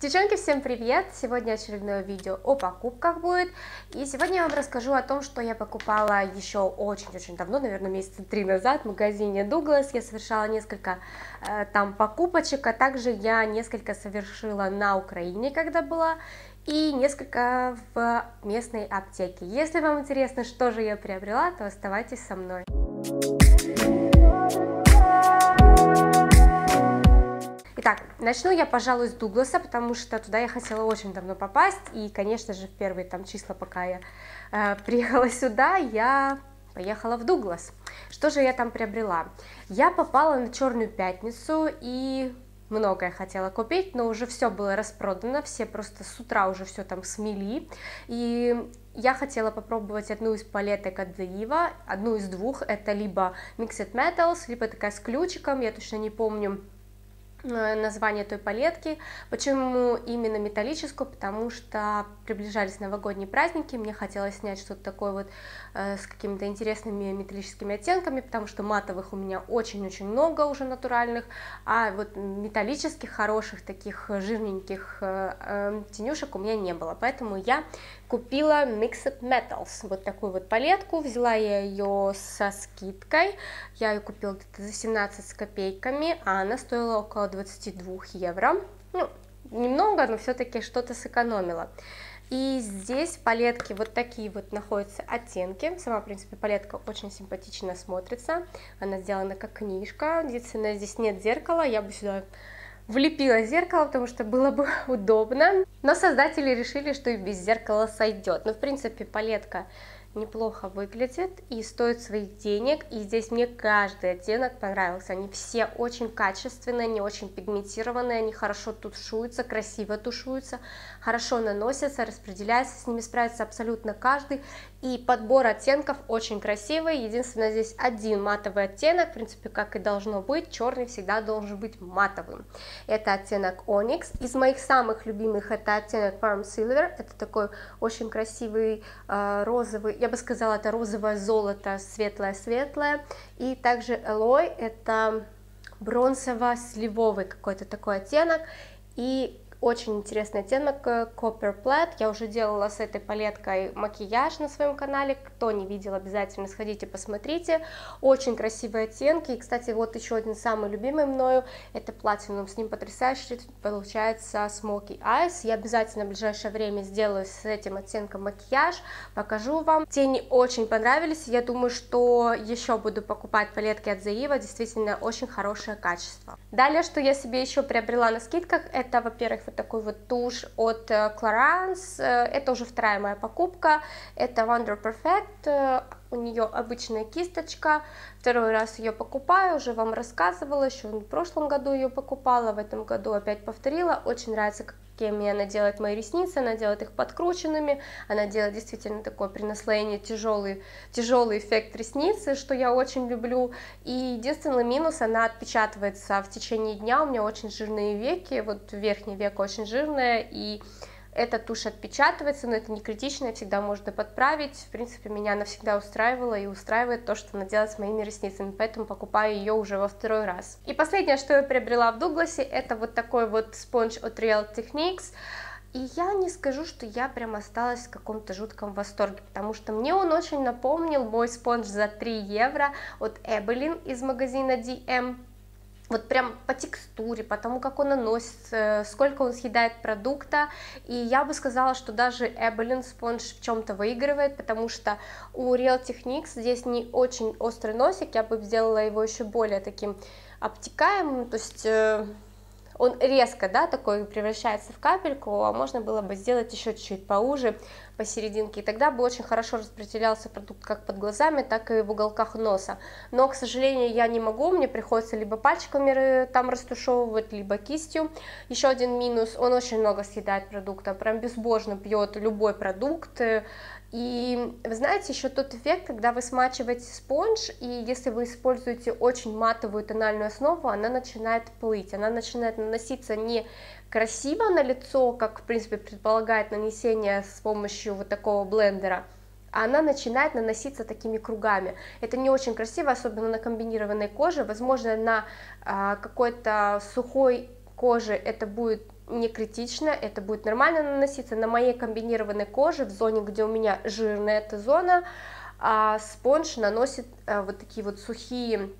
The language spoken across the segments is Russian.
Девчонки, всем привет! Сегодня очередное видео о покупках будет. И сегодня я вам расскажу о том, что я покупала еще очень-очень давно, наверное, месяца три назад в магазине Douglas. Я совершала несколько э, там покупочек, а также я несколько совершила на Украине, когда была, и несколько в местной аптеке. Если вам интересно, что же я приобрела, то оставайтесь со мной. Итак, начну я, пожалуй, с Дугласа, потому что туда я хотела очень давно попасть, и, конечно же, в первые там числа, пока я э, приехала сюда, я поехала в Дуглас. Что же я там приобрела? Я попала на Черную пятницу, и многое хотела купить, но уже все было распродано, все просто с утра уже все там смели, и я хотела попробовать одну из палеток от The одну из двух, это либо Mixed Metals, либо такая с ключиком, я точно не помню, название той палетки. Почему именно металлическую? Потому что приближались новогодние праздники, мне хотелось снять что-то такое вот э, с какими-то интересными металлическими оттенками, потому что матовых у меня очень-очень много уже натуральных, а вот металлических, хороших, таких жирненьких э, э, тенюшек у меня не было, поэтому я купила Mixed Metals, вот такую вот палетку, взяла я ее со скидкой, я ее купила где-то за 17 с копейками, а она стоила около 22 евро, ну, немного, но все-таки что-то сэкономила. И здесь в палетке вот такие вот находятся оттенки. Сама, в принципе, палетка очень симпатично смотрится. Она сделана как книжка. Единственное, здесь нет зеркала. Я бы сюда влепила зеркало, потому что было бы удобно. Но создатели решили, что и без зеркала сойдет. Но, в принципе, палетка неплохо выглядит и стоит своих денег. И здесь мне каждый оттенок понравился. Они все очень качественные, они очень пигментированные, они хорошо тушуются, красиво тушуются, хорошо наносятся, распределяются, с ними справится абсолютно каждый. И подбор оттенков очень красивый. Единственное, здесь один матовый оттенок, в принципе, как и должно быть. Черный всегда должен быть матовым. Это оттенок Onyx. Из моих самых любимых это оттенок Farm Silver. Это такой очень красивый э, розовый, я бы сказала, это розовое золото, светлое-светлое. И также Alloy, это бронзово-сливовый какой-то такой оттенок. И очень интересный оттенок э, Copper Plaid. Я уже делала с этой палеткой макияж на своем канале. Кто не видел, обязательно сходите, посмотрите. Очень красивые оттенки. И, кстати, вот еще один самый любимый мною. Это Platinum. С ним потрясающе получается Smoky Eyes. Я обязательно в ближайшее время сделаю с этим оттенком макияж. Покажу вам. Тени очень понравились. Я думаю, что еще буду покупать палетки от Заива. Действительно, очень хорошее качество. Далее, что я себе еще приобрела на скидках, это, во-первых, вот такой вот тушь от э, Clarins. Э, это уже вторая моя покупка. Это Wonder Perfect. Э, у нее обычная кисточка. Второй раз ее покупаю, уже вам рассказывала, еще в прошлом году ее покупала, в этом году опять повторила. Очень нравится, какими она делает мои ресницы, она делает их подкрученными, она делает действительно такой при наслоении тяжелый, тяжелый эффект ресницы, что я очень люблю. И единственный минус, она отпечатывается в течение дня, у меня очень жирные веки, вот верхний век очень жирная, и эта тушь отпечатывается, но это не критично, всегда можно подправить. В принципе, меня она всегда устраивала и устраивает то, что она делает с моими ресницами, поэтому покупаю ее уже во второй раз. И последнее, что я приобрела в Дугласе, это вот такой вот спонж от Real Techniques. И я не скажу, что я прям осталась в каком-то жутком восторге, потому что мне он очень напомнил мой спонж за 3 евро от Эбелин из магазина DM вот прям по текстуре, по тому, как он наносится, сколько он съедает продукта, и я бы сказала, что даже Эбелин спонж в чем-то выигрывает, потому что у Real Techniques здесь не очень острый носик, я бы сделала его еще более таким обтекаемым, то есть э, он резко, да, такой превращается в капельку, а можно было бы сделать еще чуть-чуть поуже посерединке, и тогда бы очень хорошо распределялся продукт как под глазами, так и в уголках носа. Но, к сожалению, я не могу, мне приходится либо пальчиками там растушевывать, либо кистью. Еще один минус, он очень много съедает продукта, прям безбожно пьет любой продукт, и вы знаете, еще тот эффект, когда вы смачиваете спонж, и если вы используете очень матовую тональную основу, она начинает плыть, она начинает наноситься не красиво на лицо, как, в принципе, предполагает нанесение с помощью вот такого блендера, а она начинает наноситься такими кругами. Это не очень красиво, особенно на комбинированной коже. Возможно, на а, какой-то сухой коже это будет не критично, это будет нормально наноситься на моей комбинированной коже, в зоне, где у меня жирная эта зона, а спонж наносит а, вот такие вот сухие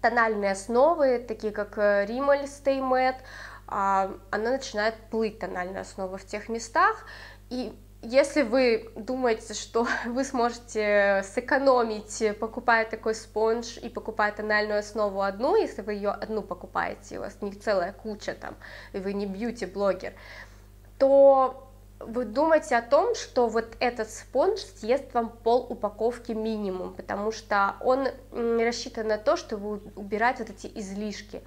тональные основы, такие как Rimmel Stay Matte, она начинает плыть тональная основа в тех местах, и если вы думаете, что вы сможете сэкономить, покупая такой спонж и покупая тональную основу одну, если вы ее одну покупаете, у вас не целая куча там, и вы не бьюти-блогер, то вы думаете о том, что вот этот спонж съест вам пол упаковки минимум, потому что он рассчитан на то, чтобы убирать вот эти излишки.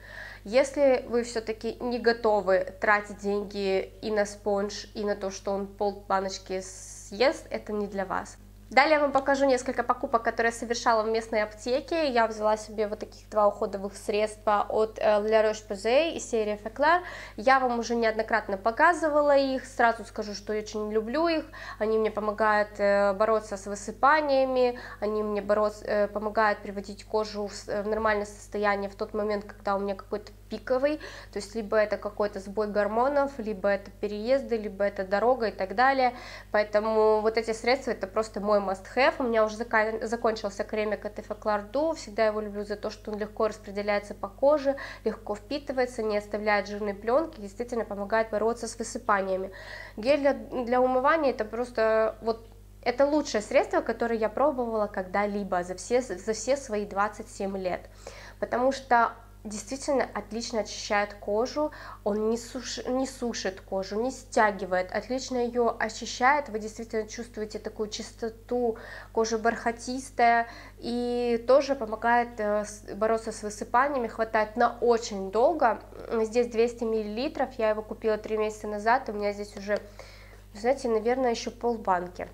Если вы все-таки не готовы тратить деньги и на спонж, и на то, что он пол баночки съест, это не для вас. Далее я вам покажу несколько покупок, которые я совершала в местной аптеке. Я взяла себе вот таких два уходовых средства от э, La Roche-Posay и серии Feclar. Я вам уже неоднократно показывала их, сразу скажу, что я очень люблю их. Они мне помогают э, бороться с высыпаниями, они мне бороться, э, помогают приводить кожу в нормальное состояние в тот момент, когда у меня какой-то пиковый, то есть либо это какой-то сбой гормонов, либо это переезды, либо это дорога и так далее, поэтому вот эти средства это просто мой must-have, у меня уже закончился кремик от Эфокларду, всегда его люблю за то, что он легко распределяется по коже, легко впитывается, не оставляет жирные пленки, действительно помогает бороться с высыпаниями. Гель для, для умывания это просто вот это лучшее средство, которое я пробовала когда-либо за все, за все свои 27 лет, потому что действительно отлично очищает кожу, он не, суш... не сушит кожу, не стягивает, отлично ее очищает, вы действительно чувствуете такую чистоту, кожа бархатистая, и тоже помогает э, бороться с высыпаниями, хватает на очень долго, здесь 200 миллилитров, я его купила 3 месяца назад, у меня здесь уже, знаете, наверное, еще полбанки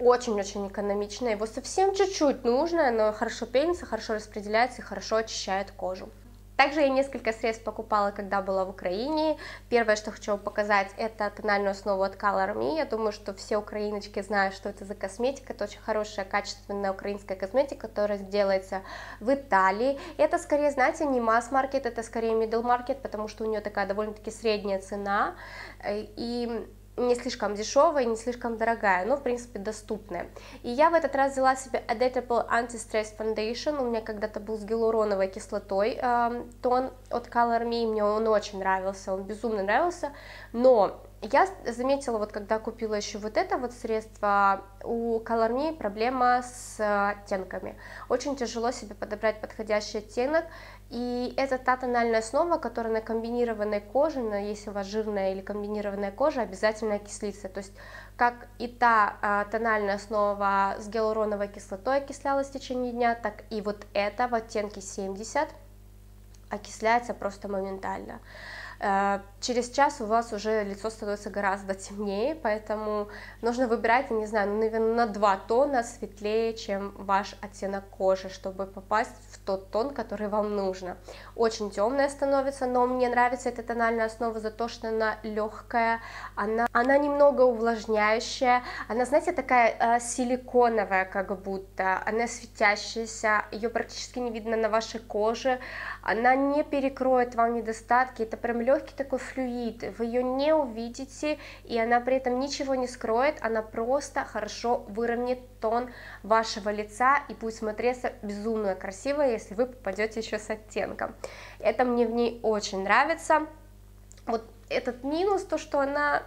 очень-очень экономично, его совсем чуть-чуть нужно, но хорошо пенится, хорошо распределяется и хорошо очищает кожу. Также я несколько средств покупала, когда была в Украине. Первое, что хочу показать, это тональную основу от Color Me. Я думаю, что все украиночки знают, что это за косметика. Это очень хорошая, качественная украинская косметика, которая делается в Италии. Это скорее, знаете, не масс-маркет, это скорее middle market, потому что у нее такая довольно-таки средняя цена. И не слишком дешевая, не слишком дорогая, но в принципе доступная. И я в этот раз взяла себе Adaptable Anti-Stress Foundation, у меня когда-то был с гиалуроновой кислотой э, тон от Color Me, мне он очень нравился, он безумно нравился, но я заметила, вот когда купила еще вот это вот средство, у Color Me проблема с оттенками. Очень тяжело себе подобрать подходящий оттенок, и это та тональная основа, которая на комбинированной коже, на, если у вас жирная или комбинированная кожа, обязательно окислится. То есть как и та а, тональная основа с гиалуроновой кислотой окислялась в течение дня, так и вот эта в оттенке 70 окисляется просто моментально. Через час у вас уже лицо становится гораздо темнее, поэтому нужно выбирать, не знаю, ну, наверное, на 2 тона светлее, чем ваш оттенок кожи, чтобы попасть в тот тон, который вам нужно. Очень темная становится, но мне нравится эта тональная основа за то, что она легкая, она, она немного увлажняющая, она, знаете, такая э, силиконовая как будто, она светящаяся, ее практически не видно на вашей коже, она не перекроет вам недостатки, это прям легкий такой флюид, вы ее не увидите, и она при этом ничего не скроет, она просто хорошо выровняет тон вашего лица и будет смотреться безумно красиво, если вы попадете еще с оттенком. Это мне в ней очень нравится. Вот этот минус, то, что она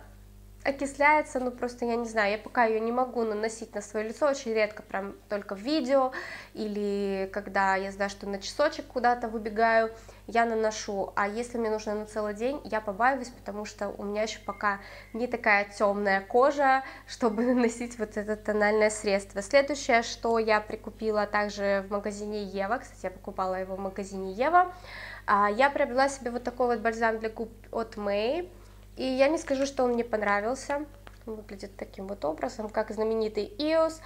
окисляется, ну просто я не знаю, я пока ее не могу наносить на свое лицо, очень редко, прям только в видео, или когда я знаю, что на часочек куда-то выбегаю, я наношу, а если мне нужно на целый день, я побаиваюсь, потому что у меня еще пока не такая темная кожа, чтобы наносить вот это тональное средство. Следующее, что я прикупила также в магазине Ева, кстати, я покупала его в магазине Ева, а, я приобрела себе вот такой вот бальзам для губ от May, и я не скажу, что он мне понравился. Он выглядит таким вот образом, как знаменитый EOS.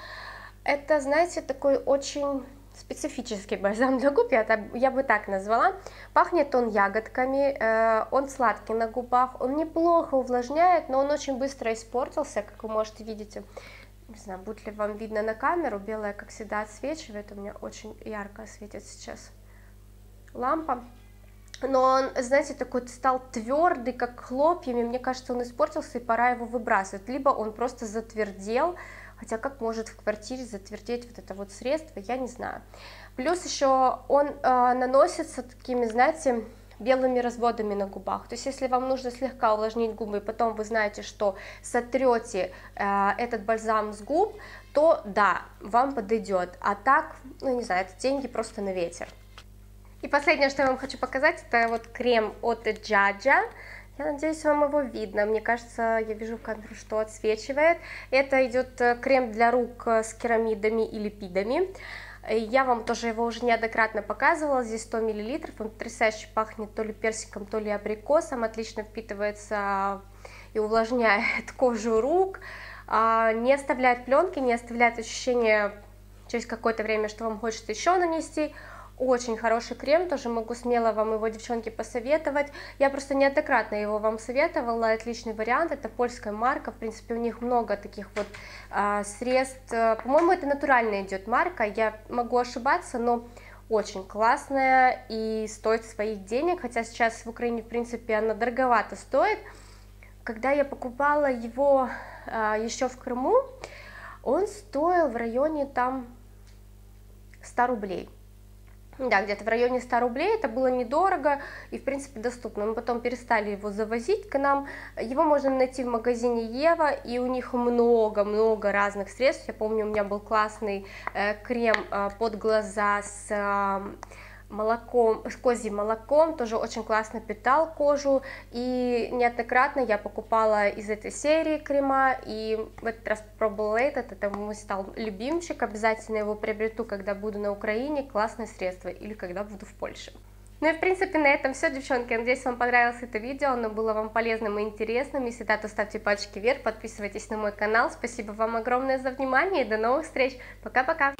Это, знаете, такой очень специфический бальзам для губ, я, я бы так назвала. Пахнет он ягодками, э, он сладкий на губах, он неплохо увлажняет, но он очень быстро испортился, как вы можете видеть. Не знаю, будет ли вам видно на камеру, белая, как всегда, отсвечивает, у меня очень ярко светит сейчас лампа. Но он, знаете, такой стал твердый, как хлопьями, мне кажется, он испортился, и пора его выбрасывать, либо он просто затвердел, хотя как может в квартире затвердеть вот это вот средство, я не знаю. Плюс еще он э, наносится такими, знаете, белыми разводами на губах. То есть, если вам нужно слегка увлажнить губы, и потом вы знаете, что сотрете э, этот бальзам с губ, то да, вам подойдет. А так, ну не знаю, это деньги просто на ветер. И последнее, что я вам хочу показать, это вот крем от Джаджа. Я надеюсь, вам его видно. Мне кажется, я вижу в камеру, что отсвечивает. Это идет э, крем для рук э, с керамидами и липидами. Я вам тоже его уже неоднократно показывала, здесь 100 мл, он потрясающе пахнет то ли персиком, то ли абрикосом, отлично впитывается и увлажняет кожу рук, а, не оставляет пленки, не оставляет ощущение через какое-то время, что вам хочется еще нанести, очень хороший крем, тоже могу смело вам его, девчонки, посоветовать. Я просто неоднократно его вам советовала, отличный вариант, это польская марка, в принципе, у них много таких вот а, средств. По-моему, это натуральная идет марка, я могу ошибаться, но очень классная и стоит своих денег, хотя сейчас в Украине, в принципе, она дороговато стоит. Когда я покупала его а, еще в Крыму, он стоил в районе там 100 рублей. Да, где-то в районе 100 рублей, это было недорого и, в принципе, доступно. Мы потом перестали его завозить к нам. Его можно найти в магазине Ева, и у них много-много разных средств. Я помню, у меня был классный э, крем э, под глаза с... Э, молоком, с козьим молоком, тоже очень классно питал кожу, и неоднократно я покупала из этой серии крема, и в этот раз пробовала этот, это мой стал любимчик, обязательно его приобрету, когда буду на Украине, классное средство, или когда буду в Польше. Ну и в принципе на этом все, девчонки. Надеюсь, вам понравилось это видео, оно было вам полезным и интересным. Если да, то ставьте пальчики вверх, подписывайтесь на мой канал. Спасибо вам огромное за внимание и до новых встреч. Пока-пока!